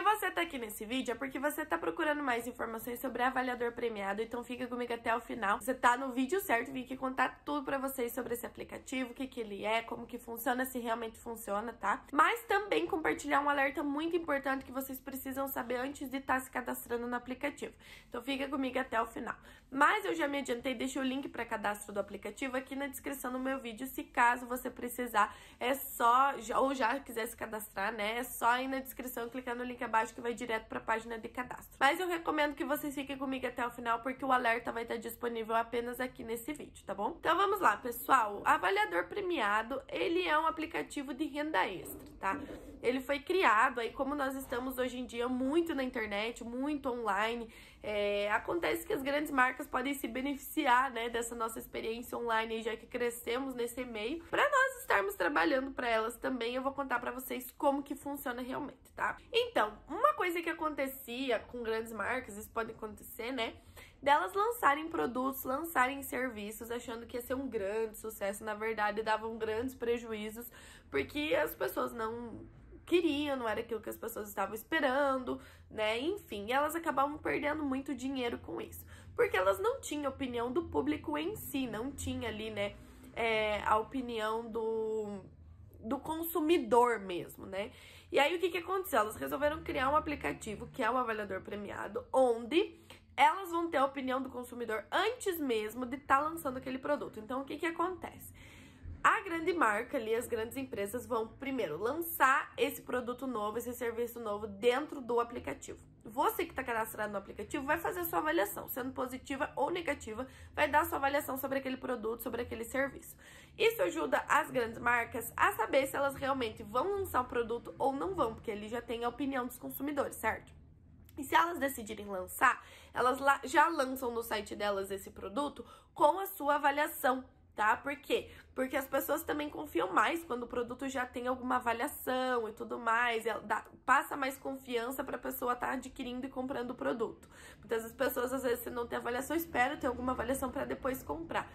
Se você tá aqui nesse vídeo é porque você tá procurando mais informações sobre avaliador premiado, então fica comigo até o final. Você tá no vídeo certo, vim aqui contar tudo pra vocês sobre esse aplicativo, o que que ele é, como que funciona, se realmente funciona, tá? Mas também compartilhar um alerta muito importante que vocês precisam saber antes de estar tá se cadastrando no aplicativo. Então fica comigo até o final. Mas eu já me adiantei, deixa o link para cadastro do aplicativo aqui na descrição do meu vídeo, se caso você precisar, é só, ou já quiser se cadastrar, né? É só ir na descrição clicar no link abaixo que vai direto para a página de cadastro. Mas eu recomendo que vocês fiquem comigo até o final, porque o alerta vai estar disponível apenas aqui nesse vídeo, tá bom? Então vamos lá, pessoal. Avaliador Premiado, ele é um aplicativo de renda extra, tá? Ele foi criado aí, como nós estamos hoje em dia muito na internet, muito online, é, acontece que as grandes marcas podem se beneficiar, né, dessa nossa experiência online, já que crescemos nesse meio. Para nós estarmos trabalhando para elas também, eu vou contar para vocês como que funciona realmente, tá? Então, uma coisa que acontecia com grandes marcas, isso pode acontecer, né, delas lançarem produtos, lançarem serviços, achando que ia ser um grande sucesso, na verdade davam grandes prejuízos, porque as pessoas não queriam, não era aquilo que as pessoas estavam esperando, né? Enfim, elas acabavam perdendo muito dinheiro com isso, porque elas não tinham opinião do público em si, não tinha ali, né, é, a opinião do do consumidor mesmo, né? E aí o que que aconteceu? Elas resolveram criar um aplicativo que é o avaliador premiado, onde elas vão ter a opinião do consumidor antes mesmo de estar tá lançando aquele produto. Então o que que acontece? A grande marca ali, as grandes empresas vão primeiro lançar esse produto novo, esse serviço novo dentro do aplicativo. Você que está cadastrado no aplicativo vai fazer a sua avaliação, sendo positiva ou negativa, vai dar a sua avaliação sobre aquele produto, sobre aquele serviço. Isso ajuda as grandes marcas a saber se elas realmente vão lançar o produto ou não vão, porque ele já tem a opinião dos consumidores, certo? E se elas decidirem lançar, elas já lançam no site delas esse produto com a sua avaliação tá? Por quê? Porque as pessoas também confiam mais quando o produto já tem alguma avaliação e tudo mais, dá, passa mais confiança para a pessoa estar tá adquirindo e comprando o produto. Muitas pessoas, às vezes, se não tem avaliação, espera ter alguma avaliação para depois comprar.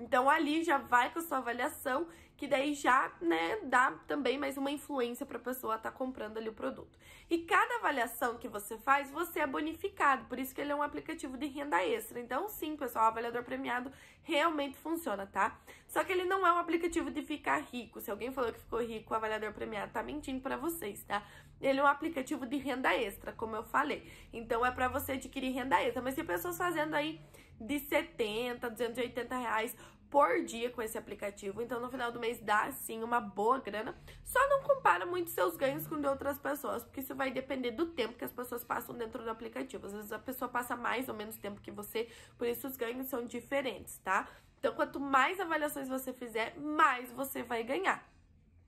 Então ali já vai com a sua avaliação, que daí já, né, dá também mais uma influência para a pessoa estar tá comprando ali o produto. E cada avaliação que você faz, você é bonificado, por isso que ele é um aplicativo de renda extra. Então, sim, pessoal, o avaliador premiado realmente funciona, tá? Só que ele não é um aplicativo de ficar rico. Se alguém falou que ficou rico, o avaliador premiado tá mentindo para vocês, tá? Ele é um aplicativo de renda extra, como eu falei. Então é para você adquirir renda extra, mas tem pessoas fazendo aí de 70, 280 reais por dia com esse aplicativo. Então, no final do mês dá sim uma boa grana. Só não compara muito seus ganhos com de outras pessoas, porque isso vai depender do tempo que as pessoas passam dentro do aplicativo. Às vezes a pessoa passa mais ou menos tempo que você, por isso os ganhos são diferentes, tá? Então, quanto mais avaliações você fizer, mais você vai ganhar.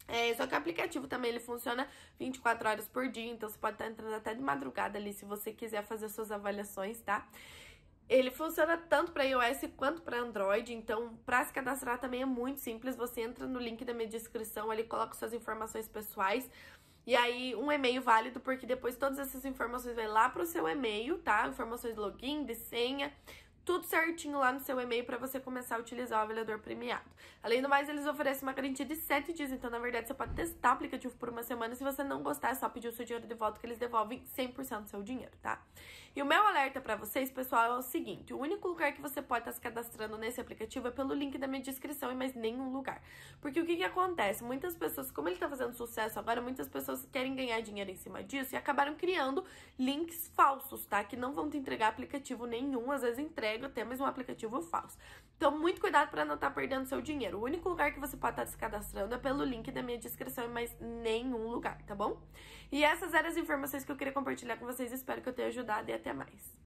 É, só que o aplicativo também ele funciona 24 horas por dia, então você pode estar entrando até de madrugada ali se você quiser fazer suas avaliações, tá? Ele funciona tanto para iOS quanto para Android, então para se cadastrar também é muito simples. Você entra no link da minha descrição, ele coloca suas informações pessoais. E aí, um e-mail válido, porque depois todas essas informações vão lá pro seu e-mail, tá? Informações de login, de senha, tudo certinho lá no seu e-mail para você começar a utilizar o avaliador premiado. Além do mais, eles oferecem uma garantia de 7 dias, então na verdade você pode testar o aplicativo por uma semana. Se você não gostar, é só pedir o seu dinheiro de volta que eles devolvem 100% do seu dinheiro, tá? E o meu alerta para vocês, pessoal, é o seguinte: o único lugar que você pode estar tá se cadastrando nesse aplicativo é pelo link da minha descrição e mais nenhum lugar. Porque o que que acontece? Muitas pessoas, como ele tá fazendo sucesso agora, muitas pessoas querem ganhar dinheiro em cima disso e acabaram criando links falsos, tá? Que não vão te entregar aplicativo nenhum, às vezes entrega até mesmo um aplicativo falso. Então, muito cuidado para não estar tá perdendo seu dinheiro. O único lugar que você pode estar tá se cadastrando é pelo link da minha descrição mais nenhum lugar, tá bom? E essas eram as informações que eu queria compartilhar com vocês. Espero que eu tenha ajudado e até mais.